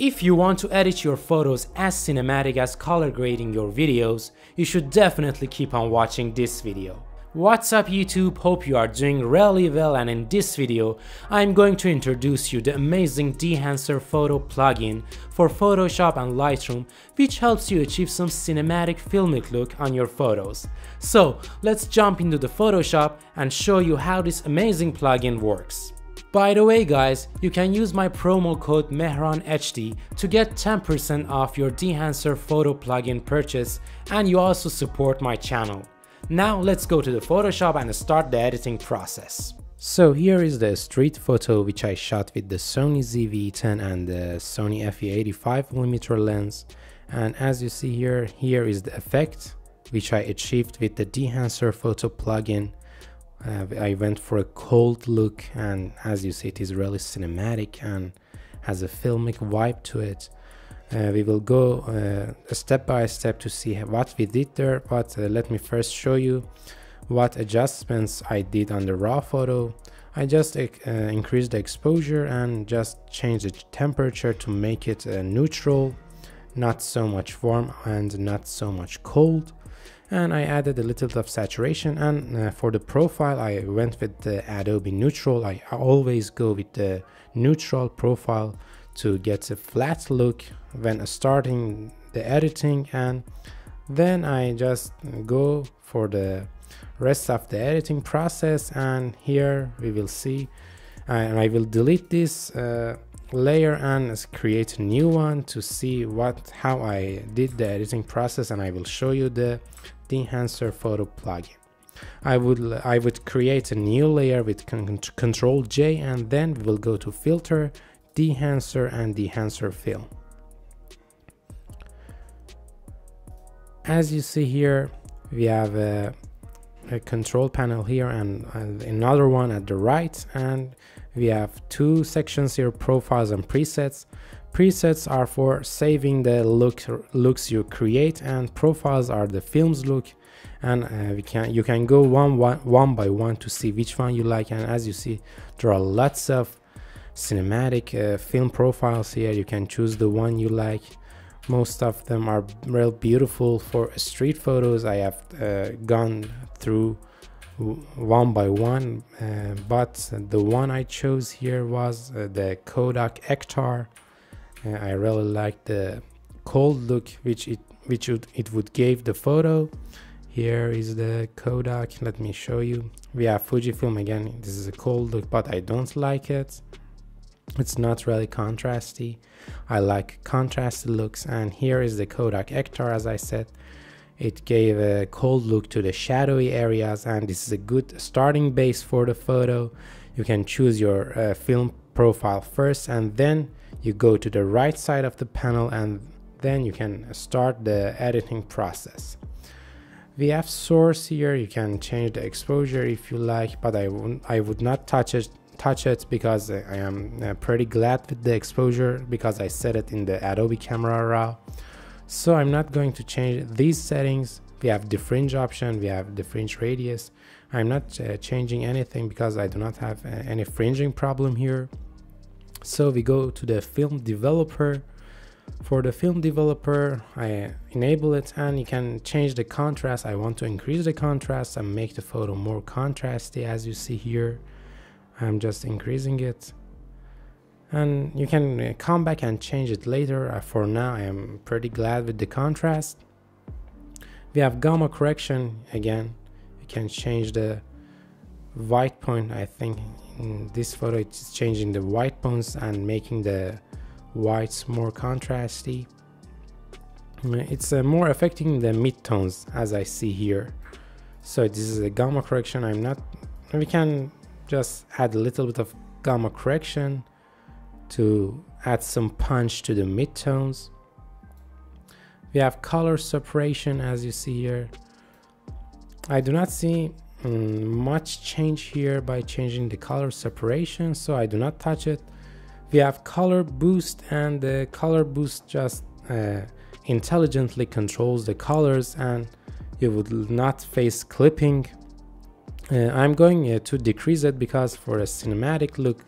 If you want to edit your photos as cinematic as color grading your videos, you should definitely keep on watching this video. What's up YouTube, hope you are doing really well and in this video, I'm going to introduce you the amazing Dehancer photo plugin for Photoshop and Lightroom which helps you achieve some cinematic filmic look on your photos. So let's jump into the Photoshop and show you how this amazing plugin works. By the way guys, you can use my promo code MEHRANHD to get 10% off your Dehancer photo plugin purchase and you also support my channel. Now let's go to the Photoshop and start the editing process. So here is the street photo which I shot with the Sony ZV-E10 and the Sony FE85mm lens and as you see here, here is the effect which I achieved with the Dehancer photo plugin I went for a cold look and as you see it is really cinematic and has a filmic vibe to it. Uh, we will go uh, step by step to see what we did there but uh, let me first show you what adjustments I did on the raw photo. I just uh, increased the exposure and just changed the temperature to make it uh, neutral, not so much warm and not so much cold and I added a little bit of saturation and uh, for the profile I went with the Adobe Neutral. I always go with the neutral profile to get a flat look when starting the editing. And then I just go for the rest of the editing process. And here we will see and I will delete this uh, layer and create a new one to see what how I did the editing process. And I will show you the Dehancer photo plugin. I would I would create a new layer with control J and then we'll go to filter, Dehancer and Dehancer Film. As you see here, we have a, a control panel here and, and another one at the right and we have two sections here profiles and presets. Presets are for saving the look looks you create and profiles are the films look. And uh, we can you can go one, one one by one to see which one you like. And as you see there are lots of cinematic uh, film profiles here. You can choose the one you like. Most of them are real beautiful for street photos. I have uh, gone through one by one uh, but the one I chose here was uh, the Kodak Ektar uh, I really like the cold look which it which would, it would give the photo. Here is the Kodak let me show you. We have Fujifilm again this is a cold look but I don't like it. It's not really contrasty. I like contrasted looks and here is the Kodak Ektar as I said it gave a cold look to the shadowy areas and this is a good starting base for the photo. You can choose your uh, film profile first and then you go to the right side of the panel and then you can start the editing process. We have source here, you can change the exposure if you like, but I, I would not touch it touch it because I am uh, pretty glad with the exposure because I set it in the Adobe Camera Raw so I'm not going to change these settings. We have the fringe option we have the fringe radius. I'm not uh, changing anything because I do not have uh, any fringing problem here. So we go to the film developer. For the film developer I enable it and you can change the contrast. I want to increase the contrast and make the photo more contrasty as you see here. I'm just increasing it and you can uh, come back and change it later. Uh, for now I am pretty glad with the contrast. We have gamma correction again. You can change the white point I think in this photo it's changing the white points and making the whites more contrasty. Uh, it's uh, more affecting the midtones as I see here. So this is a gamma correction. I'm not we can just add a little bit of gamma correction to add some punch to the midtones. We have color separation as you see here. I do not see um, much change here by changing the color separation so I do not touch it. We have color boost and the color boost just uh, intelligently controls the colors and you would not face clipping. Uh, I'm going uh, to decrease it because for a cinematic look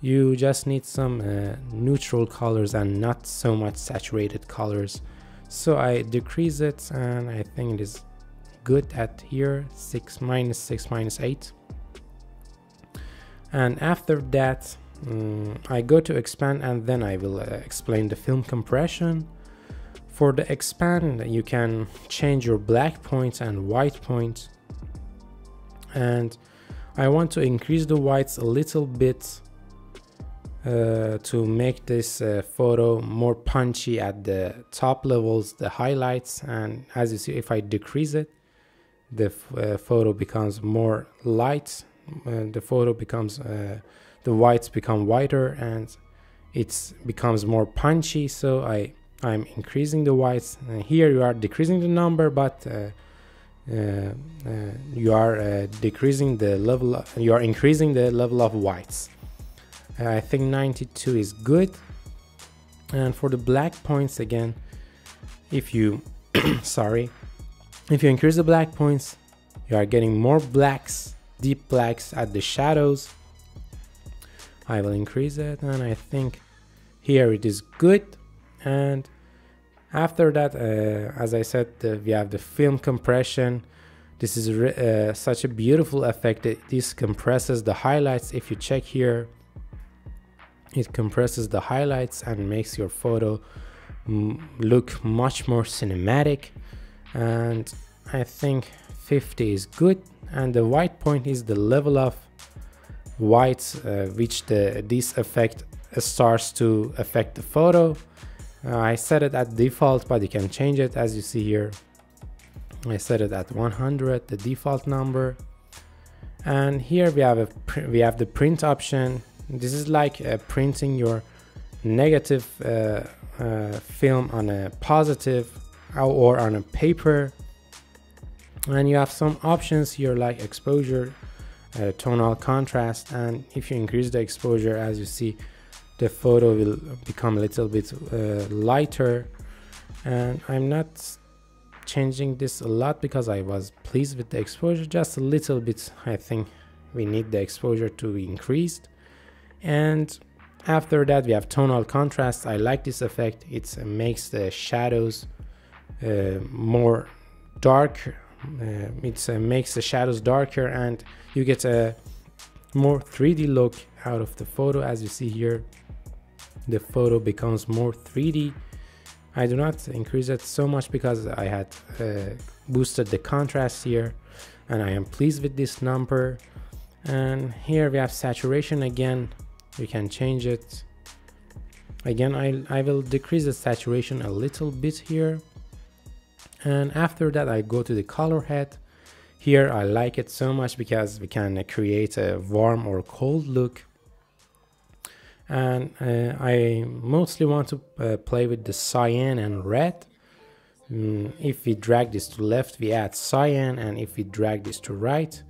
you just need some uh, neutral colors and not so much saturated colors. So I decrease it and I think it is good at here 6 minus 6 minus 8 and after that um, I go to expand and then I will uh, explain the film compression. For the expand you can change your black points and white points. And I want to increase the whites a little bit uh, to make this uh, photo more punchy at the top levels the highlights and as you see if I decrease it the uh, photo becomes more light uh, the photo becomes uh, the whites become whiter and it becomes more punchy so I I'm increasing the whites. And here you are decreasing the number but you are decreasing the level of, you are increasing the level of whites I think 92 is good. And for the black points again, if you, sorry, if you increase the black points, you are getting more blacks, deep blacks at the shadows. I will increase it and I think here it is good. And after that, uh, as I said, we have the film compression. This is uh, such a beautiful effect. This compresses the highlights. If you check here, it compresses the highlights and makes your photo look much more cinematic. And I think 50 is good. And the white point is the level of white uh, which the this effect starts to affect the photo. Uh, I set it at default but you can change it as you see here. I set it at 100 the default number. And here we have a we have the print option this is like uh, printing your negative uh, uh, film on a positive or on a paper. And you have some options here like exposure uh, tonal contrast. And if you increase the exposure as you see the photo will become a little bit lighter. And I'm not changing this a lot because I was pleased with the exposure just a little bit. I think we need the exposure to be increased and after that we have tonal contrast. I like this effect. It makes the shadows uh, more dark. Uh, it uh, makes the shadows darker and you get a more 3d look out of the photo. As you see here the photo becomes more 3d i do not increase it so much because i had uh, boosted the contrast here and i am pleased with this number. And here we have saturation again we can change it. Again I, I will decrease the saturation a little bit here. And after that I go to the color head. Here I like it so much because we can create a warm or cold look. And uh, I mostly want to uh, play with the cyan and red. Mm, if we drag this to left we add cyan. And if we drag this to right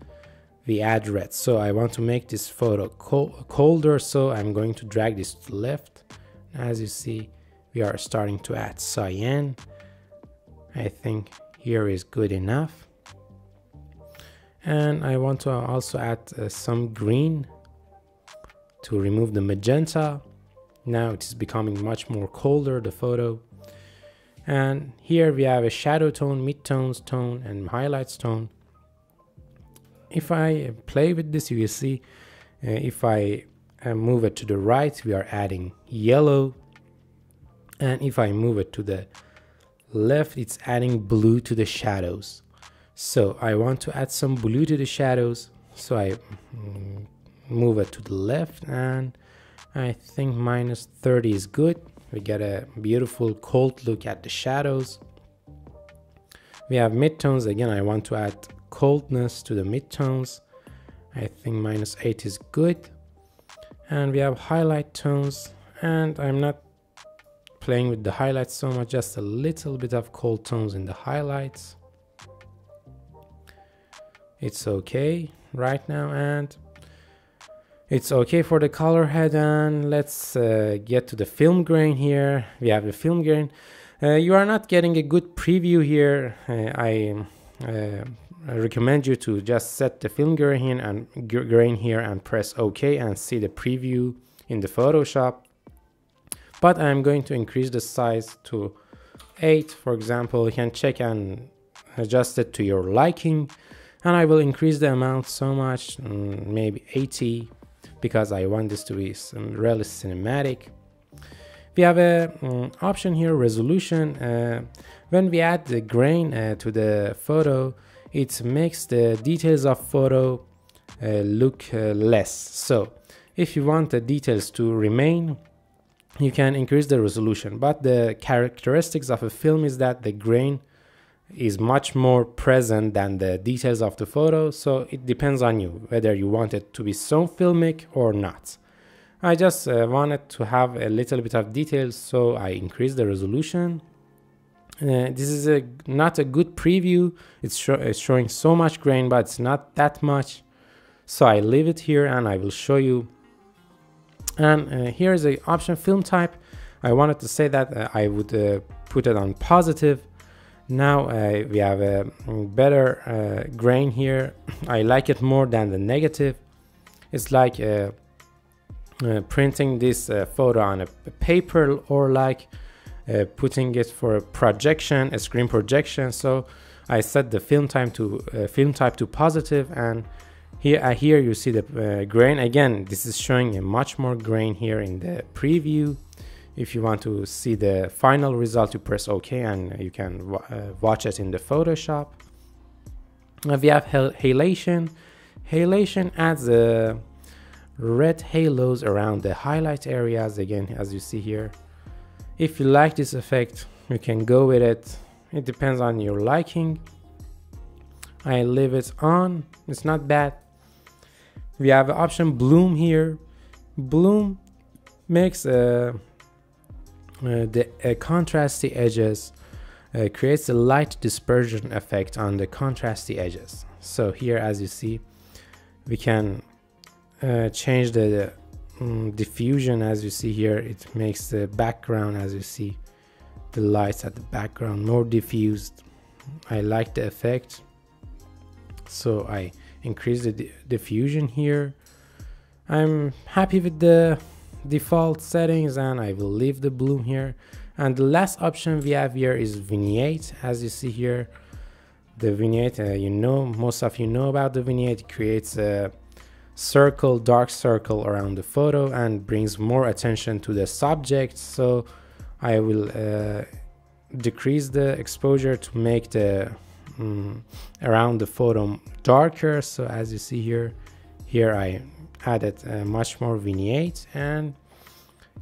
add red so I want to make this photo colder so I'm going to drag this to the left. As you see we are starting to add cyan. I think here is good enough. And I want to also add uh, some green to remove the magenta. Now it is becoming much more colder the photo. And here we have a shadow tone midtones tone and highlights tone if I play with this, you will see uh, if I uh, move it to the right, we are adding yellow. And if I move it to the left, it's adding blue to the shadows. So I want to add some blue to the shadows. So I mm, move it to the left and I think minus 30 is good. We get a beautiful cold look at the shadows. We have midtones. Again, I want to add coldness to the midtones. I think minus 8 is good. And we have highlight tones and I'm not playing with the highlights so much, just a little bit of cold tones in the highlights. It's okay right now and it's okay for the color head and let's uh, get to the film grain here. We have the film grain. Uh, you are not getting a good preview here. Uh, I uh, I recommend you to just set the film grain and grain here and press OK and see the preview in the Photoshop. But I'm going to increase the size to 8 for example. You can check and adjust it to your liking. And I will increase the amount so much mm, maybe 80 because I want this to be really cinematic we have a um, option here resolution. Uh, when we add the grain uh, to the photo it makes the details of photo uh, look uh, less. So if you want the details to remain you can increase the resolution. But the characteristics of a film is that the grain is much more present than the details of the photo. So it depends on you whether you want it to be so filmic or not I just uh, wanted to have a little bit of details so I increased the resolution. Uh, this is a not a good preview. It's, it's showing so much grain but it's not that much. So I leave it here and I will show you. And uh, here is the option film type. I wanted to say that uh, I would uh, put it on positive. Now uh, we have a better uh, grain here. I like it more than the negative. It's like uh, printing this photo on a paper or like putting it for a projection a screen projection so I set the film time to film type to positive and here, uh, here you see the uh, grain. Again, this is showing a much more grain here in the preview. If you want to see the final result, you press OK and you can uh, watch it in the Photoshop. Uh, we have halation. Halation adds uh, red halos around the highlight areas. Again, as you see here. If you like this effect, you can go with it. It depends on your liking. I leave it on. It's not bad we have option bloom here bloom makes uh, uh, the uh, contrasty edges uh, creates a light dispersion effect on the contrasty edges so here as you see we can uh, change the um, diffusion as you see here. It makes the background as you see the lights at the background more diffused. I like the effect. So I increase the diffusion here. I'm happy with the default settings and I will leave the bloom here. And the last option we have here is vignette as you see here. The vignette uh, you know most of you know about the vignette. Creates a circle dark circle around the photo and brings more attention to the subject. So I will uh, decrease the exposure to make the um, around the photo darker. So as you see here here I added uh, much more vignette and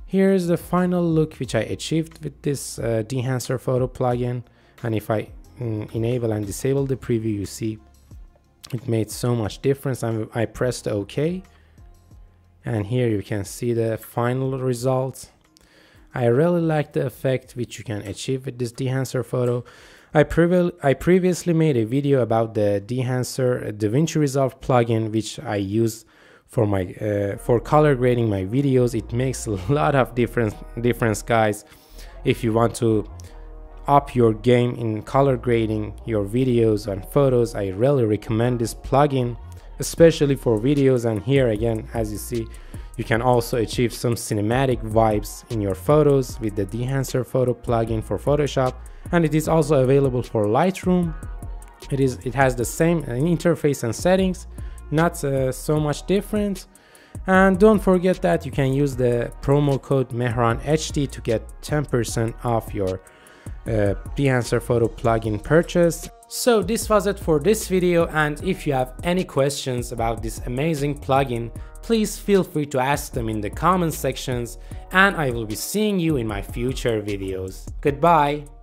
here's the final look which I achieved with this uh, Dehancer photo plugin. And if I um, enable and disable the preview you see it made so much difference. I'm, I pressed OK. And here you can see the final results. I really like the effect which you can achieve with this Dehancer photo. I, I previously made a video about the Dehancer DaVinci Resolve plugin which I use for my uh, for color grading my videos. It makes a lot of difference difference guys. If you want to up your game in color grading your videos and photos I really recommend this plugin especially for videos and here again as you see you can also achieve some cinematic vibes in your photos with the Dehancer photo plugin for Photoshop and it is also available for Lightroom. It is it has the same interface and settings, not uh, so much different. And don't forget that you can use the promo code Mehran HD to get 10% off your uh, Dehancer photo plugin purchase. So this was it for this video and if you have any questions about this amazing plugin, please feel free to ask them in the comment sections and I will be seeing you in my future videos. Goodbye!